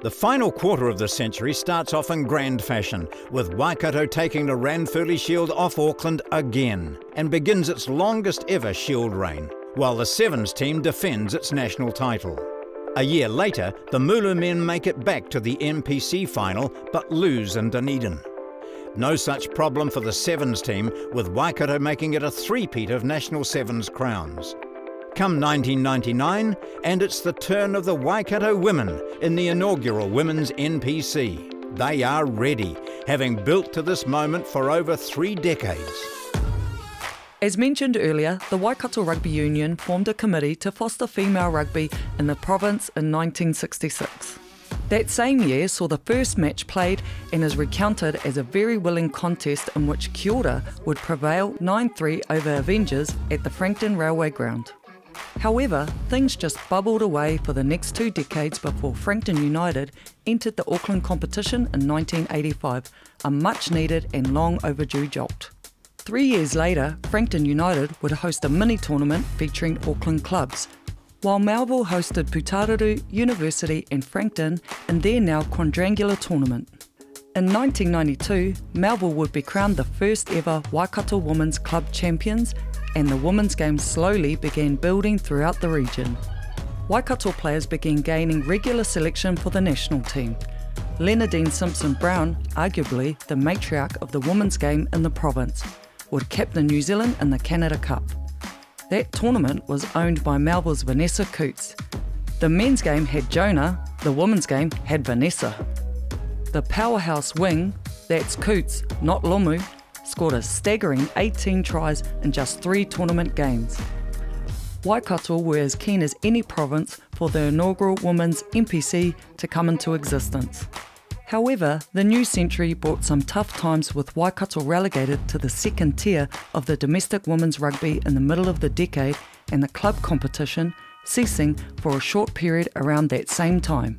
The final quarter of the century starts off in grand fashion, with Waikato taking the Ranfurly Shield off Auckland again, and begins its longest ever Shield reign, while the Sevens team defends its national title. A year later, the Mooloo men make it back to the NPC final, but lose in Dunedin. No such problem for the Sevens team, with Waikato making it a three-peat of National Sevens crowns. Come 1999, and it's the turn of the Waikato women in the inaugural Women's NPC. They are ready, having built to this moment for over three decades. As mentioned earlier, the Waikato Rugby Union formed a committee to foster female rugby in the province in 1966. That same year saw the first match played and is recounted as a very willing contest in which Kia ora would prevail 9 3 over Avengers at the Frankton Railway Ground. However, things just bubbled away for the next two decades before Frankton United entered the Auckland competition in 1985, a much needed and long overdue jolt. Three years later, Frankton United would host a mini tournament featuring Auckland clubs, while Melville hosted Pūtāruru, University, and Frankton in their now quadrangular tournament. In 1992, Melville would be crowned the first ever Waikato Women's Club champions and the women's game slowly began building throughout the region. Waikato players began gaining regular selection for the national team. Leonardine Simpson Brown, arguably the matriarch of the women's game in the province, would captain New Zealand in the Canada Cup. That tournament was owned by Melville's Vanessa Cootes. The men's game had Jonah, the women's game had Vanessa. The powerhouse wing, that's Cootes, not Lomu, scored a staggering 18 tries in just three tournament games. Waikato were as keen as any province for the inaugural Women's NPC to come into existence. However, the new century brought some tough times with Waikato relegated to the second tier of the domestic women's rugby in the middle of the decade and the club competition ceasing for a short period around that same time.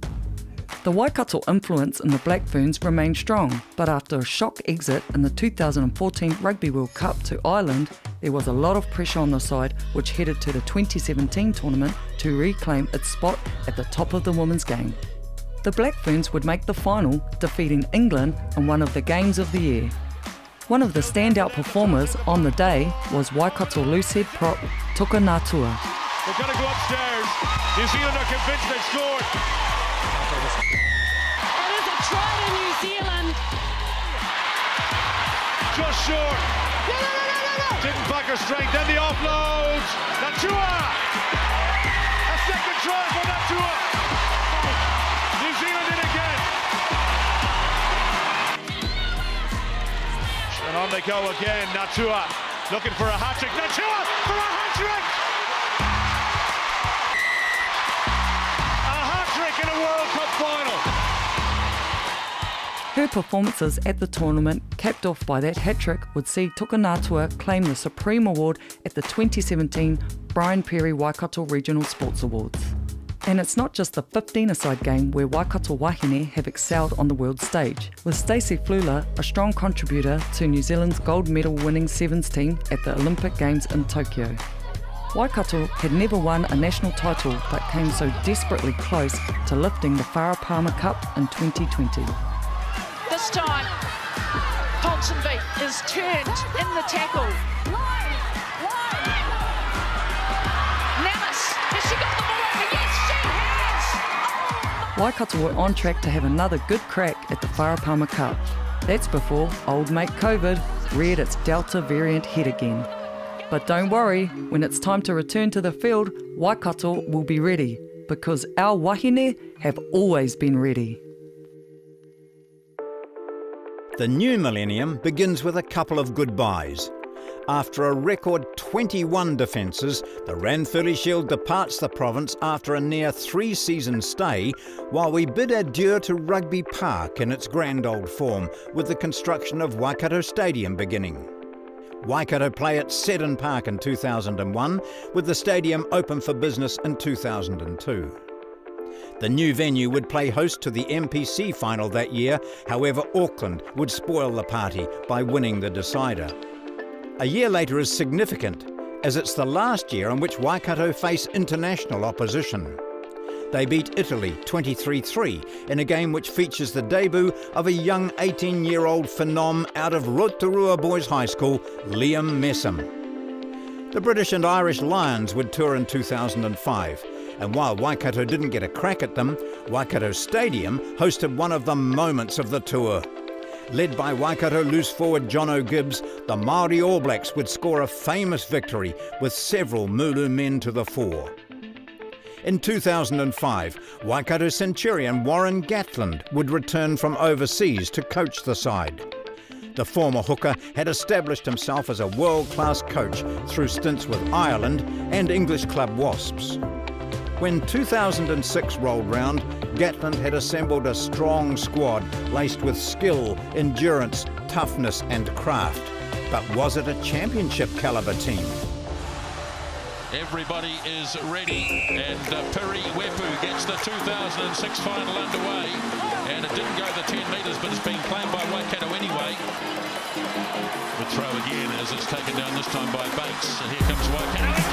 The Waikato influence in the Black Ferns remained strong, but after a shock exit in the 2014 Rugby World Cup to Ireland, there was a lot of pressure on the side, which headed to the 2017 tournament to reclaim its spot at the top of the women's game. The Black Ferns would make the final, defeating England in one of the games of the year. One of the standout performers on the day was Waikato loosehead prop Toka Natua. We're going to go upstairs. New Zealand are convinced they've scored. Just short. No, no, no, Didn't back her strength. Then the offload. Natua. A second try for Natua. New Zealand in again. And on they go again. Natua looking for a hat trick. Natua for a hat trick. A hat trick in a World Cup final. Her performances at the tournament, capped off by that hat trick, would see Toka Natua claim the Supreme Award at the 2017 Brian Perry Waikato Regional Sports Awards. And it's not just the 15-a-side game where Waikato Wahine have excelled on the world stage, with Stacey Fluhler a strong contributor to New Zealand's gold medal winning sevens team at the Olympic Games in Tokyo. Waikato had never won a national title but came so desperately close to lifting the Farah Palmer Cup in 2020 this time. Ponsonby is turned in the tackle. Waikato oh, were on track to have another good crack at the Palmer Cup. That's before old mate COVID reared its Delta variant head again. But don't worry, when it's time to return to the field, Waikato will be ready because our wahine have always been ready. The new millennium begins with a couple of goodbyes. After a record 21 defences, the Ranfurly Shield departs the province after a near three-season stay, while we bid adieu to Rugby Park in its grand old form, with the construction of Waikato Stadium beginning. Waikato play at Seddon Park in 2001, with the stadium open for business in 2002. The new venue would play host to the NPC final that year, however Auckland would spoil the party by winning the decider. A year later is significant, as it's the last year in which Waikato face international opposition. They beat Italy 23 3 in a game which features the debut of a young 18 year old phenom out of Rotorua Boys High School, Liam Messam. The British and Irish Lions would tour in 2005, and while Waikato didn't get a crack at them, Waikato Stadium hosted one of the moments of the tour. Led by Waikato loose forward Jono Gibbs, the Māori All Blacks would score a famous victory with several Mooloo men to the fore. In 2005, Waikato Centurion Warren Gatland would return from overseas to coach the side. The former hooker had established himself as a world-class coach through stints with Ireland and English club Wasps. When 2006 rolled round, Gatland had assembled a strong squad laced with skill, endurance, toughness and craft. But was it a championship calibre team? Everybody is ready, and uh, Piri Weepu gets the 2006 final underway. And it didn't go the 10 metres, but it's been claimed by Waikato anyway. The throw again as it's taken down this time by Bates. And here comes Waikato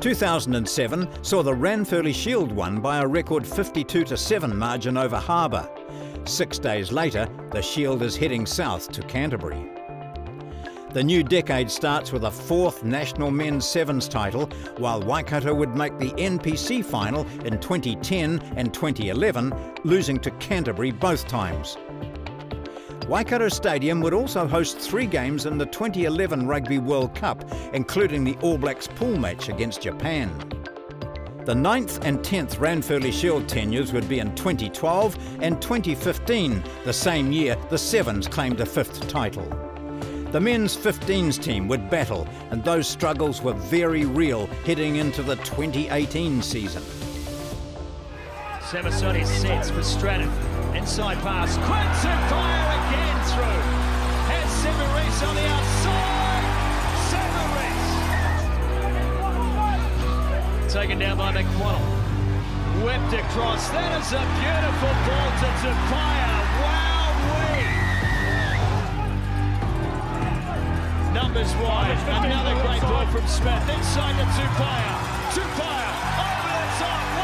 2007 saw the Ranfurly Shield won by a record 52-7 margin over Harbour. Six days later, the Shield is heading south to Canterbury. The new decade starts with a fourth national men's sevens title, while Waikato would make the NPC final in 2010 and 2011, losing to Canterbury both times. Waikato Stadium would also host three games in the 2011 Rugby World Cup, including the All Blacks pool match against Japan. The 9th and 10th Ranfurly Shield tenures would be in 2012 and 2015, the same year the Sevens claimed a fifth title. The men's 15s team would battle, and those struggles were very real heading into the 2018 season. Samisoni sets for Stratton. Inside pass. Quinton fire again through. Has Severis on the outside. Severis. Taken down by McDonald. Whipped across. That is a beautiful ball to Tupaia. Wow, Numbers wide. Another great ball from Smith. Inside to Tupaia. Tupaia over oh, the top.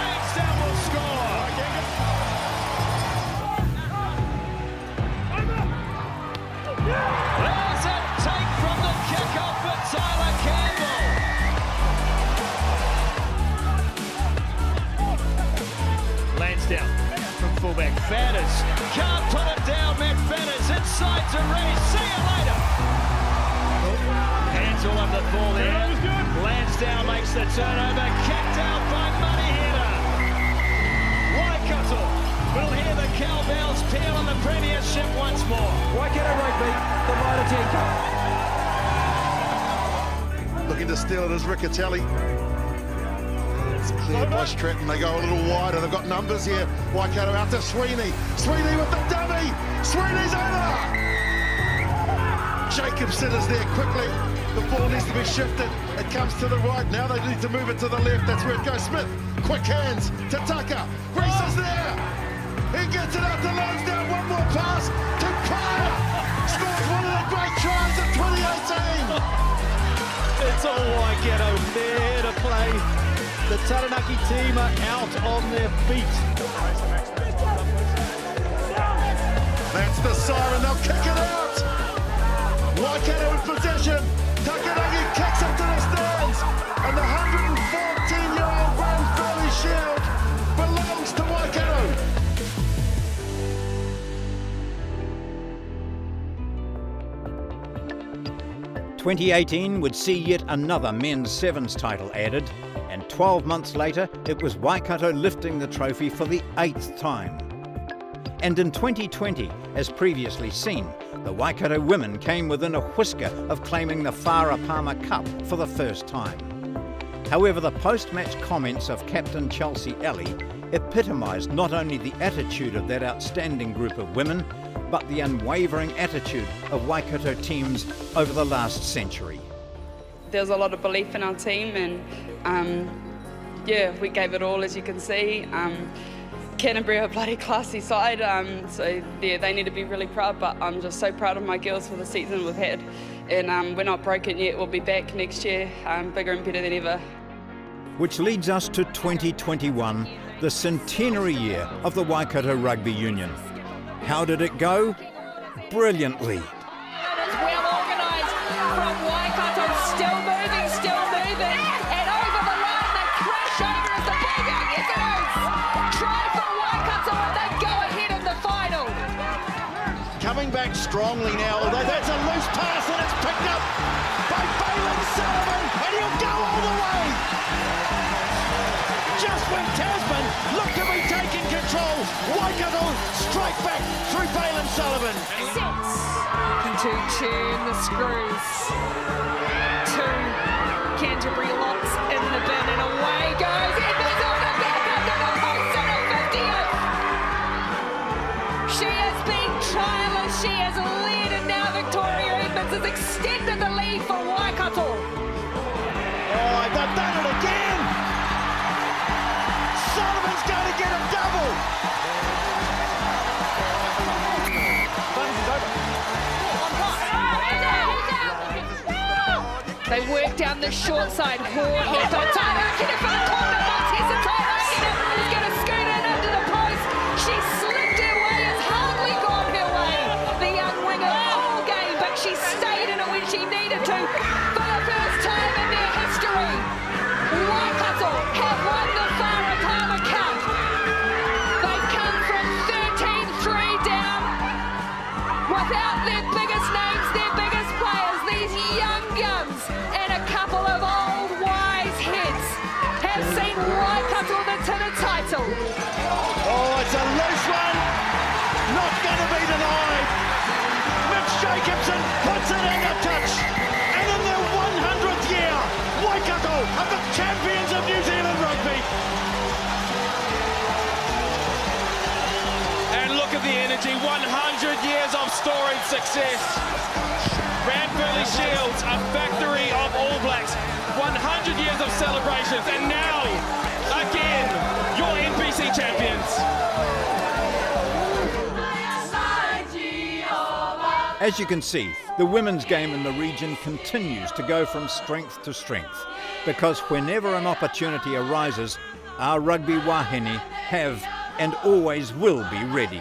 Steal it is Riccitelli. It's cleared by Stratton. They go a little wider. They've got numbers here. Waikato out to Sweeney. Sweeney with the dummy. Sweeney's over. Jacobson is there quickly. The ball needs to be shifted. It comes to the right. Now they need to move it to the left. That's where it goes. Smith, quick hands to Tucker. Reese is there. He gets it up to Lansdowne. One more pass to Pryor. Scores one of the great tries of 2018. It's all Waikato there to play. The Taranaki team are out on their feet. That's the siren. They'll kick it out. Waikato in possession. 2018 would see yet another men's sevens title added, and 12 months later it was Waikato lifting the trophy for the eighth time. And in 2020, as previously seen, the Waikato women came within a whisker of claiming the Farah Palmer Cup for the first time. However, the post-match comments of captain Chelsea Alley epitomised not only the attitude of that outstanding group of women, but the unwavering attitude of Waikato teams over the last century. There's a lot of belief in our team and um, yeah, we gave it all as you can see. Um, Canterbury are a bloody classy side, um, so yeah, they need to be really proud, but I'm just so proud of my girls for the season we've had. And um, we're not broken yet, we'll be back next year, um, bigger and better than ever. Which leads us to 2021, the centenary year of the Waikato Rugby Union. How did it go? Brilliantly. Well organised from Waikato, still moving, still moving, and over the line they crash over as the ball goes. Yes, it is. Try for Waikato and they go ahead in the final. Coming back strongly now, although that's a loose pass and it's picked up control, Waikato strike back through Bailyn Sullivan. Six. To turn the screws. Two Canterbury locks in the bin and away goes Edmonds on the back up the post and a 50th. She has been tireless, she has led and now Victoria Edmonds has extended the lead for Waikato. Oh, they've done it again. Sullivan's going to get a double. They work down the short side. Hoare, Totara, Kinefan, corner, Jacobson puts it in a touch. And in their 100th year, Waikato are the champions of New Zealand rugby. And look at the energy, 100 years of storied success. Ranfurly Shields, a factory of All Blacks, 100 years of celebrations, and now, again, As you can see, the women's game in the region continues to go from strength to strength because whenever an opportunity arises, our rugby wahine have and always will be ready.